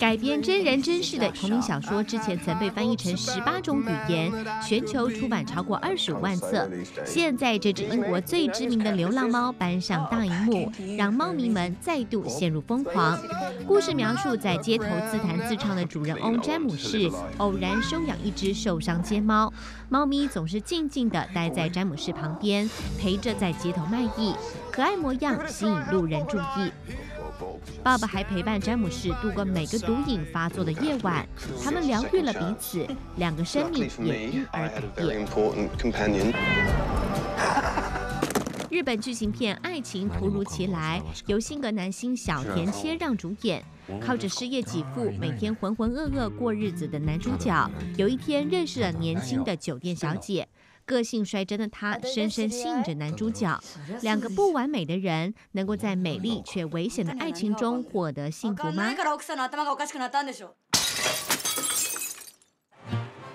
改编真人真事的同名小说，之前曾被翻译成十八种语言，全球出版超过二十五万册。现在，这只英国最知名的流浪猫搬上大荧幕，让猫迷们再度陷入疯狂。故事描述在街头自弹自唱的主人翁詹姆士，偶然收养一只受伤街猫，猫咪总是静静地待在詹姆士旁边，陪着在街头卖艺，可爱模样吸引路人注意。爸爸还陪伴詹姆士度过每个毒瘾发作的夜晚，他们疗愈了彼此，两个生命也因而改变。日本剧情片《爱情突如其来》，由性格男星小田切让主演，靠着失业给付，每天浑浑噩噩过日子的男主角，有一天认识了年轻的酒店小姐。个性率真的他，深深吸引着男主角。两个不完美的人，能够在美丽却危险的爱情中获得幸福吗？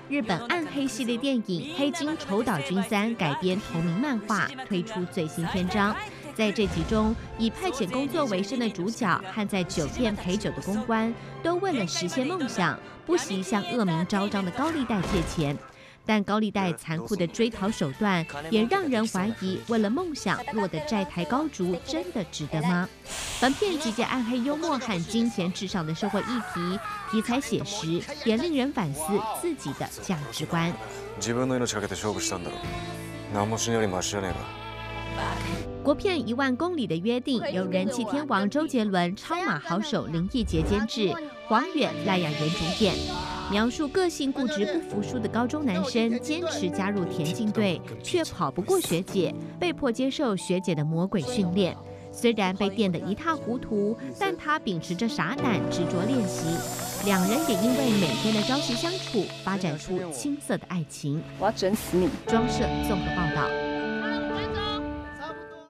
日本暗黑系列电影《黑金丑岛君三》改编同名漫画，推出最新篇章。在这集中，以派遣工作为生的主角和在酒店陪酒的公关，都为了实现梦想，不惜向恶名昭彰的高利贷借钱。但高利贷残酷的追讨手段，也让人怀疑，为了梦想落得债台高筑，真的值得吗？本片集结暗黑幽默和金钱至上的社会议题，题材写实，也令人反思自己的价值观。国片《一万公里的约定》由人气天王周杰伦、超马好手林奕杰监制，黄远、赖雅妍主演。描述个性固执、不服输的高中男生，坚持加入田径队，却跑不过学姐，被迫接受学姐的魔鬼训练。虽然被电得一塌糊涂，但他秉持着傻胆，执着练习。两人也因为每天的朝夕相处，发展出青涩的爱情。我要整死你！装设综合报道。